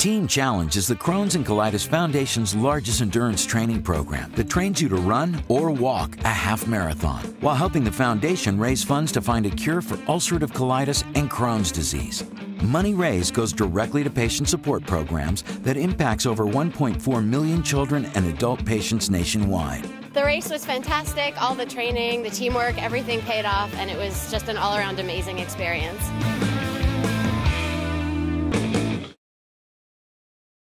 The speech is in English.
Team Challenge is the Crohn's and Colitis Foundation's largest endurance training program that trains you to run or walk a half marathon while helping the foundation raise funds to find a cure for ulcerative colitis and Crohn's disease. Money raised goes directly to patient support programs that impacts over 1.4 million children and adult patients nationwide. The race was fantastic. All the training, the teamwork, everything paid off, and it was just an all around amazing experience.